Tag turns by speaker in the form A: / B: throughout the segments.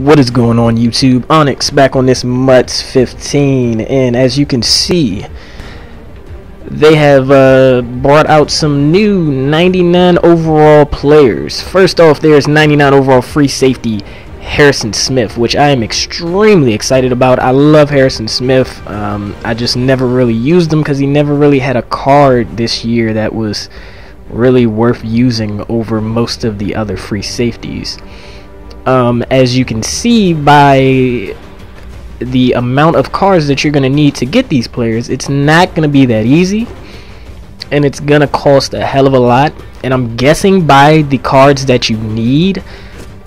A: What is going on YouTube? Onix back on this Mutts 15 and as you can see they have uh, brought out some new 99 overall players. First off there's 99 overall free safety Harrison Smith which I am extremely excited about. I love Harrison Smith. Um, I just never really used him because he never really had a card this year that was really worth using over most of the other free safeties um, as you can see by the amount of cards that you're going to need to get these players, it's not going to be that easy. And it's going to cost a hell of a lot. And I'm guessing by the cards that you need,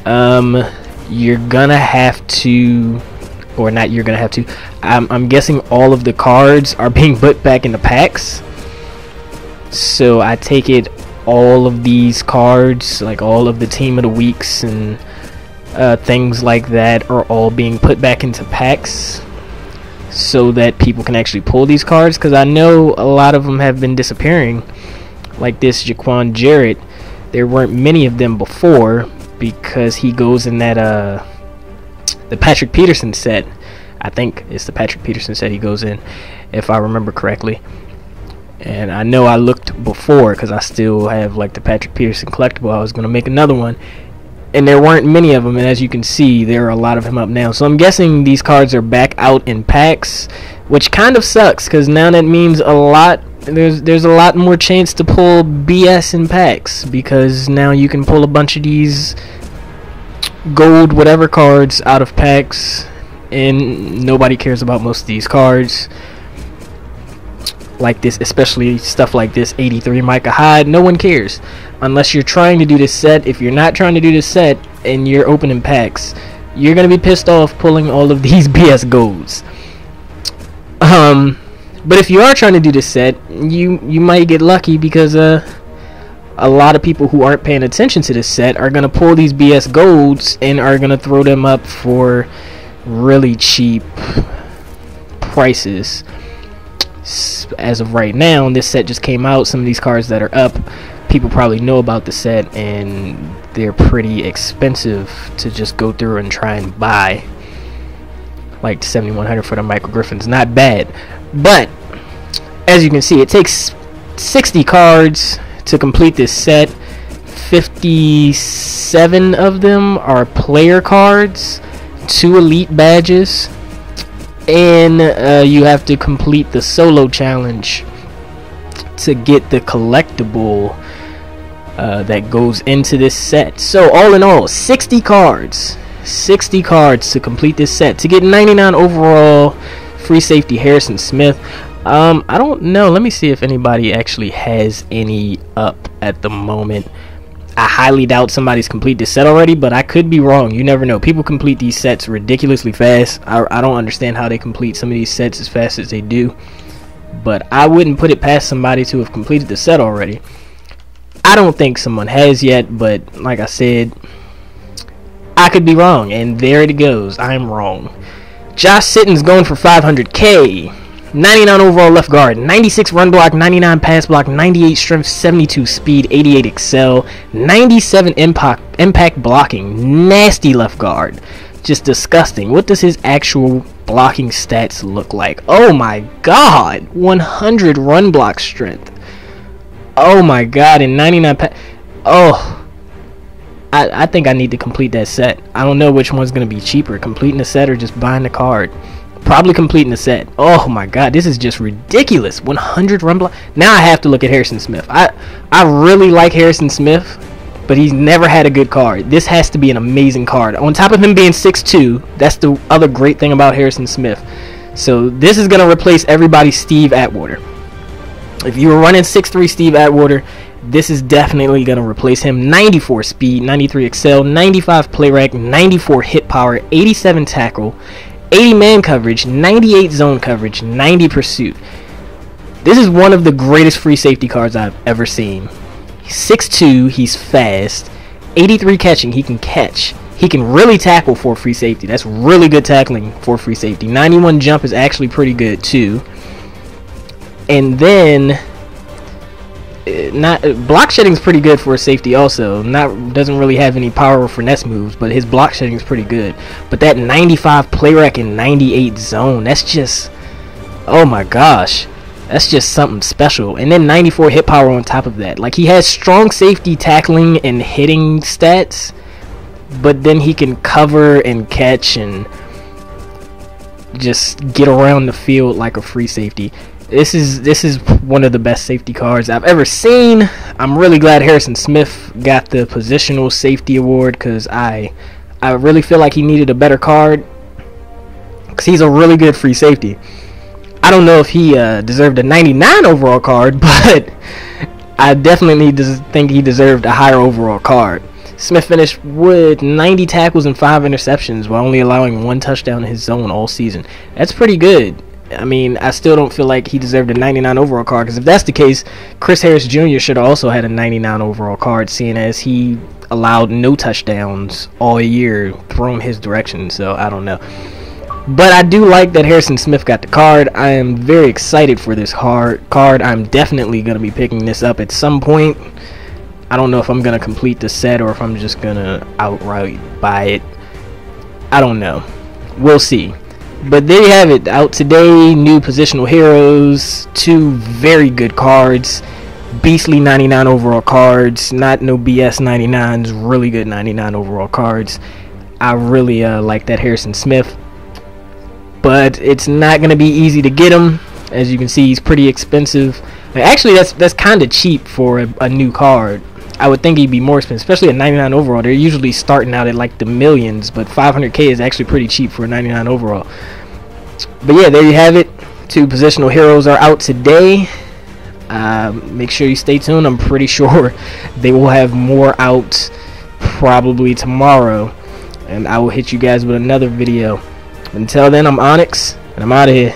A: um, you're going to have to, or not you're going to have to, I'm, I'm guessing all of the cards are being put back in the packs. So I take it all of these cards, like all of the team of the weeks and uh, things like that are all being put back into packs so that people can actually pull these cards because I know a lot of them have been disappearing. Like this Jaquan Jarrett there weren't many of them before because he goes in that uh the Patrick Peterson set. I think it's the Patrick Peterson set he goes in if I remember correctly. And I know I looked before because I still have like the Patrick Peterson collectible. I was to make another one and there weren't many of them and as you can see there are a lot of them up now. So I'm guessing these cards are back out in packs which kind of sucks because now that means a lot there's there's a lot more chance to pull BS in packs because now you can pull a bunch of these gold whatever cards out of packs and nobody cares about most of these cards like this especially stuff like this 83 Micah Hyde no one cares unless you're trying to do this set. If you're not trying to do this set and you're opening packs, you're gonna be pissed off pulling all of these BS golds. Um, but if you are trying to do this set, you you might get lucky because uh, a lot of people who aren't paying attention to this set are gonna pull these BS golds and are gonna throw them up for really cheap prices. As of right now, this set just came out. Some of these cards that are up people probably know about the set and they're pretty expensive to just go through and try and buy. Like 7100 for the Michael Griffin's not bad. But as you can see it takes 60 cards to complete this set. 57 of them are player cards two elite badges and uh, you have to complete the solo challenge to get the collectible uh, that goes into this set. So all in all, 60 cards. 60 cards to complete this set. To get 99 overall free safety Harrison Smith. Um, I don't know. Let me see if anybody actually has any up at the moment. I highly doubt somebody's complete this set already, but I could be wrong. You never know. People complete these sets ridiculously fast. I, I don't understand how they complete some of these sets as fast as they do. But I wouldn't put it past somebody to have completed the set already. I don't think someone has yet, but like I said, I could be wrong, and there it goes. I'm wrong. Josh Sitton's going for 500k. 99 overall left guard, 96 run block, 99 pass block, 98 strength, 72 speed, 88 accel, 97 impact impact blocking. Nasty left guard. Just disgusting. What does his actual blocking stats look like? Oh my god. 100 run block strength. Oh my god, and 99 pa- Oh. I, I think I need to complete that set. I don't know which one's going to be cheaper, completing the set or just buying the card. Probably completing the set. Oh my god, this is just ridiculous. 100 run block. Now I have to look at Harrison Smith. I I really like Harrison Smith, but he's never had a good card. This has to be an amazing card. On top of him being 6'2", that's the other great thing about Harrison Smith. So this is going to replace everybody's Steve Atwater. If you were running 6'3 Steve Atwater, this is definitely going to replace him. 94 speed, 93 accel, 95 play rec, 94 hit power, 87 tackle, 80 man coverage, 98 zone coverage, 90 pursuit. This is one of the greatest free safety cards I've ever seen. 6'2, he's fast. 83 catching, he can catch. He can really tackle for free safety. That's really good tackling for free safety. 91 jump is actually pretty good too and then not block shedding is pretty good for a safety. Also, not doesn't really have any power or finesse moves, but his block shedding is pretty good. But that 95 play rec and 98 zone, that's just oh my gosh. That's just something special. And then 94 hit power on top of that. Like he has strong safety tackling and hitting stats, but then he can cover and catch and just get around the field like a free safety. This is this is one of the best safety cards I've ever seen. I'm really glad Harrison Smith got the positional safety award cuz I I really feel like he needed a better card cuz he's a really good free safety. I don't know if he uh, deserved a 99 overall card, but I definitely think he deserved a higher overall card. Smith finished with 90 tackles and 5 interceptions while only allowing one touchdown in his zone all season. That's pretty good. I mean, I still don't feel like he deserved a 99 overall card because if that's the case, Chris Harris Jr. should have also had a 99 overall card, seeing as he allowed no touchdowns all year thrown his direction. So I don't know. But I do like that Harrison Smith got the card. I am very excited for this hard Card. I'm definitely going to be picking this up at some point. I don't know if I'm going to complete the set or if I'm just going to outright buy it. I don't know. We'll see. But there you have it. Out today, new positional heroes. Two very good cards. Beastly 99 overall cards. Not no BS 99s. Really good 99 overall cards. I really uh, like that Harrison Smith but it's not going to be easy to get him. As you can see, he's pretty expensive. Actually, that's that's kind of cheap for a, a, new card. I would think he'd be more expensive, especially at 99 overall. They're usually starting out at like the millions, but 500k is actually pretty cheap for a 99 overall. But yeah, there you have it. Two positional heroes are out today. Uh, make sure you stay tuned. I'm pretty sure they will have more out probably tomorrow. And I will hit you guys with another video. Until then, I'm Onix, and I'm out of here.